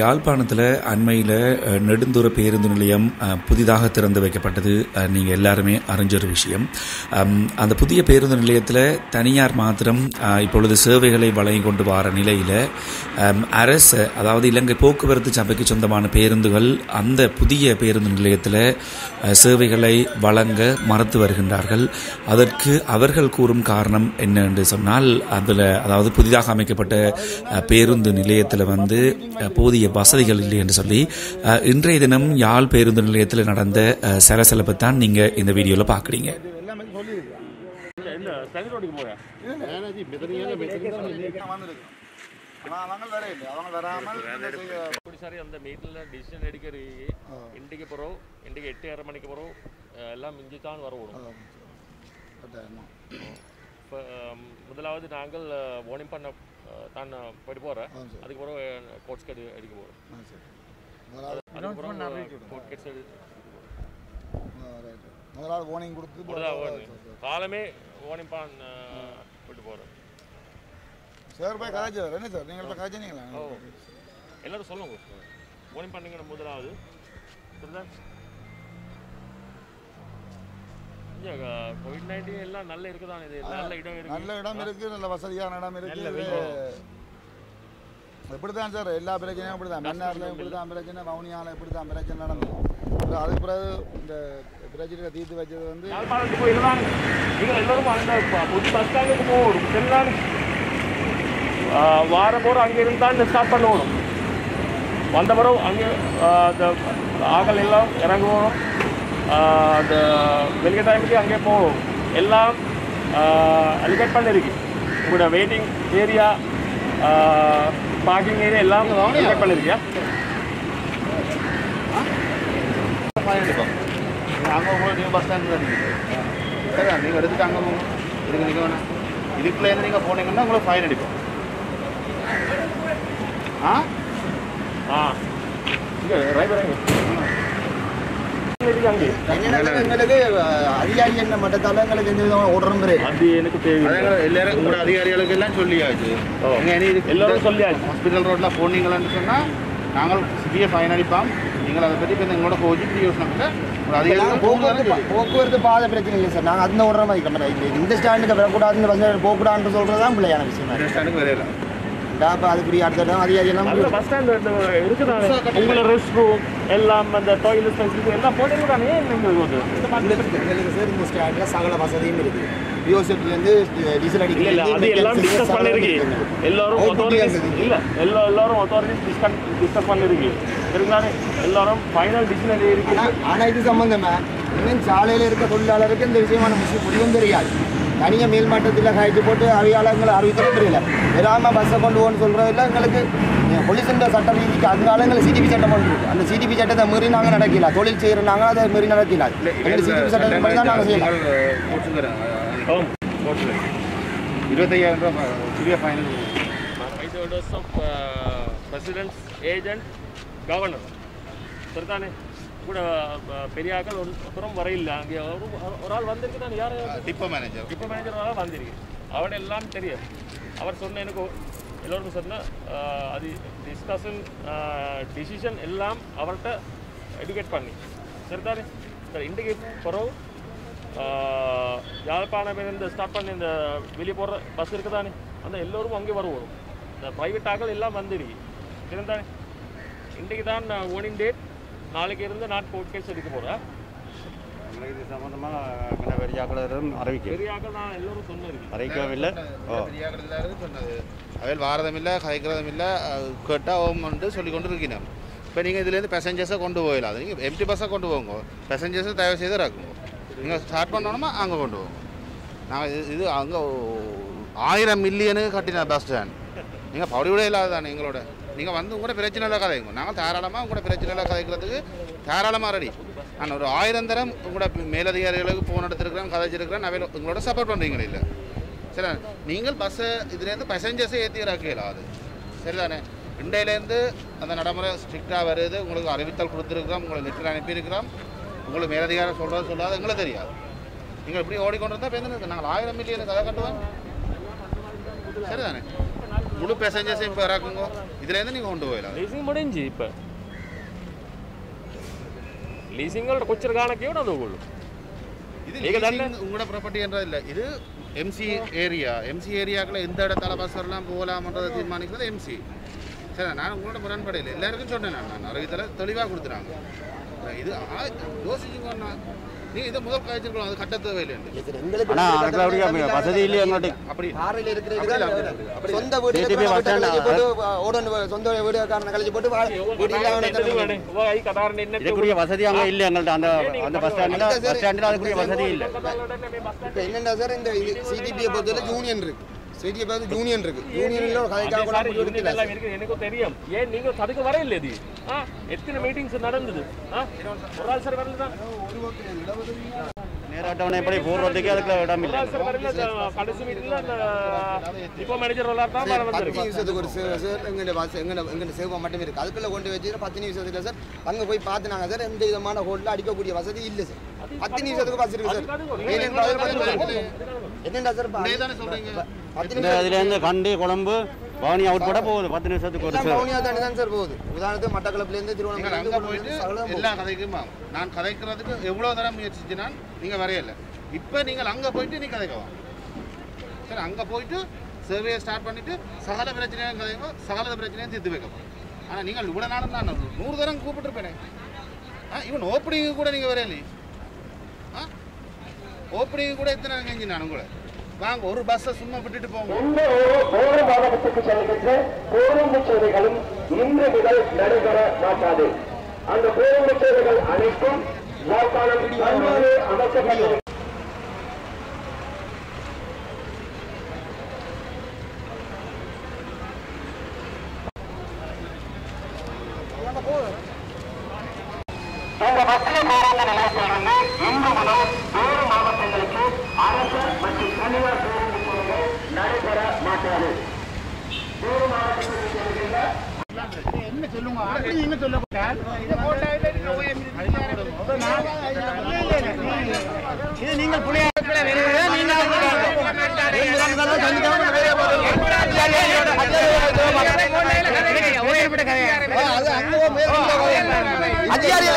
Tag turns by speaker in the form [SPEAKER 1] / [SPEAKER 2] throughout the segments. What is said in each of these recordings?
[SPEAKER 1] யாழ்ப்பாணத்தில் அண்மையில் நெடுந்தூர பேருந்து நிலையம் புதிதாக திறந்து வைக்கப்பட்டது. நீங்கள் எல்லாருமே அறிஞ்ச ஒரு விஷயம். அந்த புதிய பேருந்து நிலையத்தில் தனியார் மாத்திரம் இப்பொழுது சேவைகளை வழங்கி கொண்டு வர நிலையில் அரசு அதாவது இலங்கை போக்குவரத்து சபைக்கு சொந்தமான பேருந்துகள் அந்த புதிய பேருந்து நிலையத்தில் சேவைகளை வழங்க மறுத்து வருகின்றார்கள். அதற்கு அவர்கள் கூறும் காரணம் என்ன என்று சொன்னால் அதில் அதாவது புதிதாக அமைக்கப்பட்ட பேருந்து நிலையத்தில் வந்து போதிய வசதிகள் இல்லை என்று சொல்லி இன்றைய தினம் யாழ் பேருந்து நிலையத்தில் நடந்த சலசலப்பை தான் நீங்கள் இந்த வீடியோவில் பார்க்குறீங்க.
[SPEAKER 2] எல்லாமே சொல்லியிருக்கான்
[SPEAKER 3] என்ன தனி ரோட்டுக்கு போயா
[SPEAKER 2] வந்திருக்கு ஆனால் அவங்க வர இல்லை அவங்க வராமல் இந்த செய்ய-
[SPEAKER 3] இப்படி போகிறோம் போகிறோம். இப்போ முதலாவது நாங்கள் ஓனிங் பண்ண தான் போயிட்டு போகிறேன்
[SPEAKER 2] ஆ, சரி.
[SPEAKER 3] அதுக்கு பிறகு கோட்ஸ் கட் அடிக்க போகிறோம்.
[SPEAKER 2] முதலாவது
[SPEAKER 3] அதுக்கப்புறம்
[SPEAKER 2] warning கொடுத்து
[SPEAKER 3] காலமே ஓனிங் பான் போயிட்டு போகிறேன்
[SPEAKER 2] சார் போய் கதைச்சார் என்ன சார்? நீங்கள் போய் கதைச்சினீங்களா
[SPEAKER 3] ஓ. எல்லாரும் சொல்லுங்க ஓனிங் பண்ணுங்க முதலாவது. சரிதா கோவிட் நைன்டீன் எல்லாம் நல்ல இருக்குதான் இது நல்ல இடம் இருக்கு.
[SPEAKER 2] நல்ல இடம் இருக்கு நல்ல வசதியான இடம் இருக்கு. இப்படிதான் சார் எல்லா பிரச்சனையும் இப்படிதான் மன்னார்ல இப்படிதான் பிரச்சனை வவுனியால இப்படிதான் பிரச்சனை நடந்தது. அதுக்கு பிறகு இந்த பிரச்சனையை தீர்த்து வச்சது வந்து
[SPEAKER 3] வாரம் போகிற அங்கே இருந்தால் ஸ்டார்ட் பண்ணணும். வந்த பிறகு அங்கே ஆ, அந்த ஆகல் எல்லாம் இறங்குவோம். அந்த வெளியே டைமுக்கு அங்கே போகணும் எல்லாம் அலிகேட் பண்ணிருக்கு உங்களோட வெயிட்டிங் ஏரியா பார்க்கிங் ஏரியா எல்லாம் அலிகேட் பண்ணிருக்கியா
[SPEAKER 2] அங்கே போய் நீங்கள் பஸ் ஸ்டாண்டில் அடிக்கிறீங்க சரி நீங்கள் எடுத்துட்டு அங்கே போங்க இதுக்கு நிற்க வேணாம் இதுக்குள்ளேருந்து நீங்கள் போனீங்கன்னா உங்களுக்கு ஃபைன் அடிப்போம் ஆ
[SPEAKER 3] ஆ இங்கே டிரைவர் எங்கே அங்கே
[SPEAKER 2] எங்களுக்கு அதிகாரி என்ன மட்டத்தால எங்களுக்கு எந்த விதமான ஓடுறோம் கிடையாது
[SPEAKER 3] அது எனக்கு தேவை
[SPEAKER 2] எல்லாரும் உங்களோட அதிகாரிகளுக்கு எல்லாம் சொல்லியாச்சு.
[SPEAKER 3] எல்லாரும் சொல்லியாச்சு.
[SPEAKER 2] ஹாஸ்பிட்டல் ரோட்ல போனீங்களான்னு சொன்னா நாங்கள் சிறிய ஃபைன் அடிப்போம் நீங்கள் அதை பற்றி இப்போ எங்களோட கோச்சிட்டு யோசனை
[SPEAKER 4] போக்குவரத்து பாதை பிரச்சனை இல்லை சார் நாங்கள் அந்த ஓடுற மாதிரி இல்லை இந்த ஸ்டாண்டுக்கு வரக்கூடாதுன்னு வந்து போகக்கூடாதுன்னு சொல்கிறது தான் பிள்ளையான விஷயம்
[SPEAKER 2] அண்டர்ஸ்டாண்டுக்கு வரையில
[SPEAKER 4] இப்போ அதுக்குரிய அடுத்த இடம் அதிகாரி எல்லாம்
[SPEAKER 3] பஸ் ஸ்டாண்ட் இருக்குதானே? உங்களோட ரெஸ்ட் ரூம் எல்லாம் அந்த டாய்லெட் ஃபெசிலிட்டி எல்லாம்
[SPEAKER 4] எங்களுக்கு சார் இந்த ஸ்டாண்டில் சகல வசதியும் இருக்குது பிஓசெட்லேருந்து டீசல்
[SPEAKER 3] இல்ல அது எல்லாம் டிஸ்கஸ் எல்லாரும் authorities இல்ல எல்லா எல்லாரும் அத்தாரிட்டிஸ் டிஸ்கஸ் டிஸ்கஸ் பண்ணிருக்கு சரிங்களானே எல்லாரும் ஃபைனல் டிசிஷன் இருக்கு.
[SPEAKER 4] ஆனால் இது சம்பந்தமா? இன்னும் சாலையில் இருக்க தொழிலாளருக்கு இந்த விஷயமான விஷயம் முடிவும் தெரியாது. தனியாக மேல்மட்டத்தில் காய்ச்சி போட்டு அவையாளங்களை அறிவிக்கவும் தெரியல வராமல் பஸ்ஸை கொண்டு போகணும்னு சொல்கிறதில்ல எங்களுக்கு போலீஸுன்ற சட்ட ரீதிக்கு அதனால எங்களுக்கு சிடிபி சட்டம் இருக்கு. அந்த சிடிபி சட்டத்தை மீறி நாங்கள் நடக்கல. தொழில் செய்கிற நாங்கள் அதை மீறி நடக்கல. எங்களுக்கு சிடிபி சட்டத்தை படி தான் நாங்கள் செய்யலாம்
[SPEAKER 2] இருபத்தையாயிரம் ரூபாய் சிறிய ஃபைனல்
[SPEAKER 3] presidents, agent, governor. சரிதானே? கூட அஹ், பெரிய ஆக்கள் ஒரு அப்புறம் வரையில்லை. அங்கே ஒரு ஒரு ஆள் வந்திருக்கு தான் யார்?
[SPEAKER 2] டிப்போ மேனேஜர்
[SPEAKER 3] இப்போ மேனேஜர் வந்திருக்கு. அவன் எல்லாம் தெரியும். அவர் சொன்ன எனக்கு எல்லோருக்கும் சொன்ன அது டிஸ்கஷன் டிசிஷன் எல்லாம் அவர்கிட்ட எடுக்கேட் பண்ணி. சரிதானே? சரி இன்றைக்கு பிறகு யாழ்ப்பாணம் ஸ்டார்ட் பண்ணி இந்த வெளியே போகிற பஸ் இருக்குதானே? அந்த எல்லோரும் அங்கே வருவோம். இந்த ப்ரைவேட் ஆக்கள் எல்லாம் வந்துருக்கு. சரிதானே? இன்றைக்கு தான் ஓனிங் டேட் நாளைக்கு இருந்து நான் கோர்ட் கேஸ் எடுக்க போகிறேன்
[SPEAKER 5] இது சம்பந்தமாக பின்ன பெரியாக்களும் அறிவிக்க
[SPEAKER 3] பெரிய ஆக்கள் நான் எல்லோரும் சொன்னிருக்கு
[SPEAKER 5] அறிவிக்கவில்லை. ஓ.
[SPEAKER 2] சொன்னது. அவையில் வாரதும் இல்லை கதைக்கிறதும் இல்லை கேட்டால் ஓம்ன்ட்டு சொல்லி கொண்டு இருக்கணும் இப்போ நீங்கள் இதுலேருந்து பேசஞ்சர்ஸை கொண்டு போயிடலாம் நீங்கள் எம்டி பஸ்ஸை கொண்டு போங்க. பேசஞ்சர்ஸை தயவு செய்து இறக்குங்க நீங்கள் ஸ்டார்ட் பண்ணணுமா அங்கே கொண்டு போங்க. நாங்கள் இது இது அங்கே ஆயிரம் மில்லியனு கட்டின பஸ் ஸ்டாண்ட் நீங்கள் பவுடி விட இல்லாத தானே எங்களோட? நீங்கள் வந்து உங்களோட இல்லை கதைங்க. நாங்கள் தாராளமாக உங்களோட இல்லை கதைக்கிறதுக்கு தாராளமாக ரெடி நான் ஒரு ஆயிரம் தரம் உங்களோட மேலதிகாரிகளுக்கு ஃபோன் எடுத்துருக்கிறேன் கதைச்சிருக்கிறேன். அவையில் உங்களோட சப்போர்ட் பண்ணுறீங்களே இல்லை? சரி நீங்கள் பஸ்ஸை இதுலேருந்து பேசஞ்சர்ஸை ஏற்றி இறக்கலாம் அது? சரிதானே? இண்டையிலேருந்து அந்த நடைமுறை ஸ்ட்ரிக்டாக வருது. உங்களுக்கு அறிவித்தல் கொடுத்துருக்குறோம். உங்களை லெட்டர் அனுப்பியிருக்கிறோம். உங்களுக்கு மேலதிகாரம் சொல்கிறது சொல்லாத. எங்களுக்கு தெரியாது. நீங்கள் இப்படி ஓடிக்கொண்டு இருந்தால் பேருந்து நாங்கள் ஆயிரம் மில்லியன் கதை கட்டுவோம். சரிதானே? முழு பேசஞ்சர்ஸையும் இப்போ இறக்குங்க. இதுலேருந்து நீங்கள் கொண்டு போயிடலாம்.
[SPEAKER 3] லீசிங் முடிஞ்சு இப்போ. லீசிங்கோட கொச்சிரு காணக்கே விட அதுக்குள்ள
[SPEAKER 2] இது உங்களோட ப்ராப்பர்ட்டி என்றது இல்லை இது எம்சி ஏரியா எம்சி ஏரியாக்குள்ள எந்த இடத்துல பஸ் வரலாம் போகலாம்ன்றதை தீர்மானிக்கிறது எம்சி சரி நான் உங்களோட முரண்பாடு இல்லை எல்லாருக்கும் சொன்னேன் நான். நிறைய இதில் தெளிவாக கொடுத்துறாங்க இது யோசிச்சுக்கோண்ணா. இது
[SPEAKER 5] வசதி இல்லையா
[SPEAKER 2] இல்ல.
[SPEAKER 5] அந்த பஸ் ஸ்டாண்ட்ல பஸ் ஸ்டாண்ட்ல வசதி இல்ல.
[SPEAKER 4] சார் இந்த சிடிபியை பொறுத்தவரை யூனியன் இருக்கு. சிடிபியை பொறுத்து யூனியன் இருக்கு. யூனியன்ல ஒரு கதைக்காக கூட எடுக்கல சார்.
[SPEAKER 3] எனக்கு தெரியும். ஏன் நீங்க அதுக்கு வர இல்லையது எத்தனை மீட்டிங்ஸ் நடந்தது? ஒரு ஆள் சார் வரல
[SPEAKER 5] நேராட்டவனை எப்படி போடுறதுக்கே அதுக்குள்ள இடம் இல்லை.
[SPEAKER 3] சார் வரல கடைசி மீட்டிங்ல இப்போ மேனேஜர் விளாட்தான் வர
[SPEAKER 4] பத்து
[SPEAKER 3] வந்திருக்கு.
[SPEAKER 4] நிமிஷத்துக்கு ஒரு சார் எங்கள்ட பஸ் எங்கள்ட எங்கள்ட சேவை மட்டும் இருக்கு. அதுக்குள்ள கொண்டு வச்சு பத்து நிமிஷத்துல சார் அங்க போய் பார்த்துனாங்க சார் எந்த விதமான ஹோட்டல அடிக்கக்கூடிய வசதி இல்ல சார். பத்து நிமிஷத்துக்கு பஸ் இருக்கு சார் என்னடா சார்
[SPEAKER 5] இதுலேருந்து கண்டி குழம்பு பவனி அவுட் போட போகுது. பத்து நிமிஷத்துக்கு ஒரு
[SPEAKER 4] பவுனியா தாண்டி தான் சார் போகுது? உதாரணத்துக்கு மட்டக்களப்புல இருந்து
[SPEAKER 2] நீங்கள் அங்கே
[SPEAKER 4] திருவண்ணாமலை
[SPEAKER 2] போயிட்டு எல்லா கதைக்கும். நான் கதைக்கிறதுக்கு எவ்வளோ தரம் முயற்சிச்சுனா நீங்கள் வரையல. இப்போ நீங்கள் அங்கே போயிட்டு நீ கதைக்கலாம் சரி அங்கே போயிட்டு சர்வேயை ஸ்டார்ட் பண்ணிட்டு சகல பிரச்சனையும் கதைங்க சகல பிரச்சனையும் தீர்த்து வைக்கப்போம் ஆனால் நீங்கள் இவ்வளோ நாளும் நான் நூறு தரம் கூப்பிட்டுருப்பேனே. ஆ இவன் ஓப்பனிங்கு கூட நீங்கள் வரையலே ஆ ஓப்பனிங் கூட எத்தனை கஞ்சி நானும் கூட. வாங்க ஒரு பஸ்ஸை சும்மா விட்டுட்டு போங்க.
[SPEAKER 6] இந்த போர் மாவட்டத்துக்கு செல்கின்ற பேருந்து சேவைகளும் இன்று முதல் நடைபெற மாட்டாது. அந்த பேருந்து சேவைகள் அனைத்தும் யாழ்ப்பாணம் அமைக்கப்பட்டது இந்த மத்திய பேருந்து நிலையத்திலிருந்து இன்று முதல் வேறு மாவட்டங்களுக்கு அரசு மற்றும் தனியார் பேருந்து சேவைகள் என்ன சொல்லுங்க வேறு மாவட்டங்களுக்கு செல்கின்ற
[SPEAKER 4] அது அங்க மேல் அதிகாரிகள்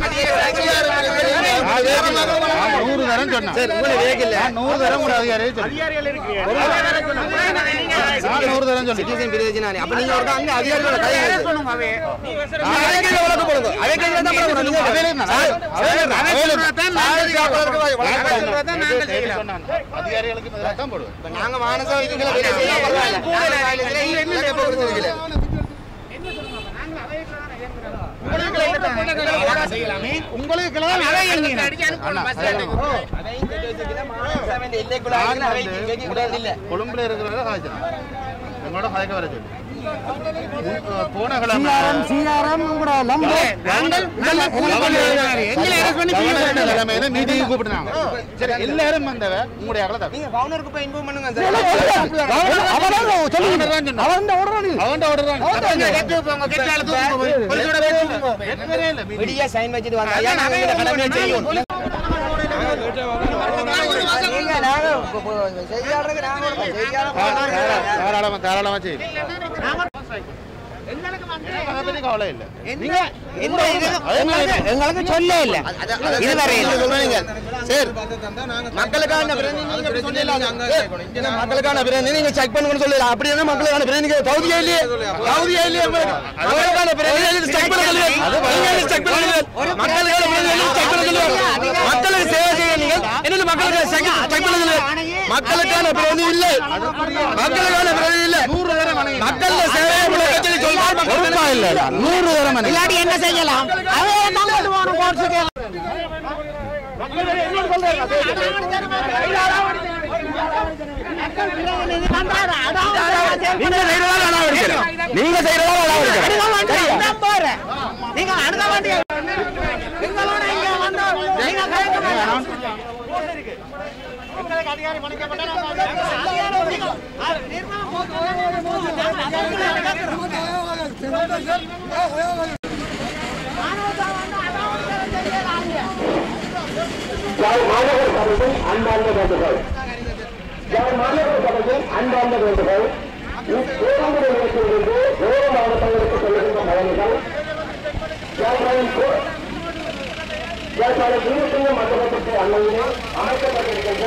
[SPEAKER 4] அதிகாரி
[SPEAKER 2] நூறு தரம் சொன்னேன். நூறு தரம் கூட அதிகாரியே நான் நூறு தரம் சொல்லி
[SPEAKER 4] சிட்டிசன் பிரயோஜனம் அப்ப நீங்க ஒரு அங்க அதிகாரிகளோட கதை வழக்கு போடுங்க அவைக்கு தான் போடுங்க நீங்க
[SPEAKER 2] அதிகாரிகளுக்கு எதிராக தான் போடுவேன்.
[SPEAKER 4] இப்ப நாங்க மானசம் இதுங்களை வேலை செய்யலாம் பரவாயில்ல. இல்ல, எப்ப கொடுத்ததுல? மானசம் இந்த எல்லைக்குள்ள
[SPEAKER 2] எல்லாரும் வந்தவ உங்களுடைய அகல தப்பு
[SPEAKER 4] நீங்க பண்ணுங்க விடிய வச்சுட்டு இந்த கடமையை செய்வோம். நீங்க, நாங்க இப்ப- இப்ப செய்யாடுறதுக்கு நாங்க ஒரு செய்யாடுறோம்.
[SPEAKER 2] தாராளமா தாராளமா செய்யும்
[SPEAKER 4] எங்களுக்கு சொல்ல இல்ல இதுவரை மக்களுக்கான மக்களுக்கான பிரதிநிதி நீங்க செக் பண்ணுங்கன்னு சொல்லலாம் அப்படி என்ன மக்களுக்கான பிரதிநிதி தகுதியே இல்லையே தகுதியே இல்லையே மக்களுக்கான செக் பண்ண சொல்லுங்க செக் பண்ண சொல்லுங்க மக்களுக்கான பிரதிநிதி செக் பண்ண சொல்லுங்க மக்களுக்கு சேவை செய்ய நீங்க என்ன மக்களுக்கு செக் பண்ண சொல்லுங்க மக்களுக்கான பிரதிநிதி இல்லை. மக்களுக்கான பிரதிநிதி இல்லை. மக்கள் சேவை பொறுப்பா இல்ல.
[SPEAKER 2] நூறு தரம்
[SPEAKER 7] இல்லாட்டி என்ன செய்யலாம்?
[SPEAKER 4] நீங்க செய்யறதா நான் எடுக்கிறேன் நீங்க நான்
[SPEAKER 7] போறேன் நீங்க வந்து நீங்க எங்களுக்கு அதிகாரி
[SPEAKER 6] யாழ் மாநகர சபையின் அன்பார்ந்த வேண்டுகோள் மாநகர சபையின் அன்பார்ந்த வேண்டுகோள் இப்பேருந்து நிலையத்திலிருந்து வேறு மாவட்டங்களுக்கு செல்கின்ற பயணிகள் வீரசிங்க மண்டபத்திற்கு அண்மையிலே அமைக்கப்பட்டிருக்கின்ற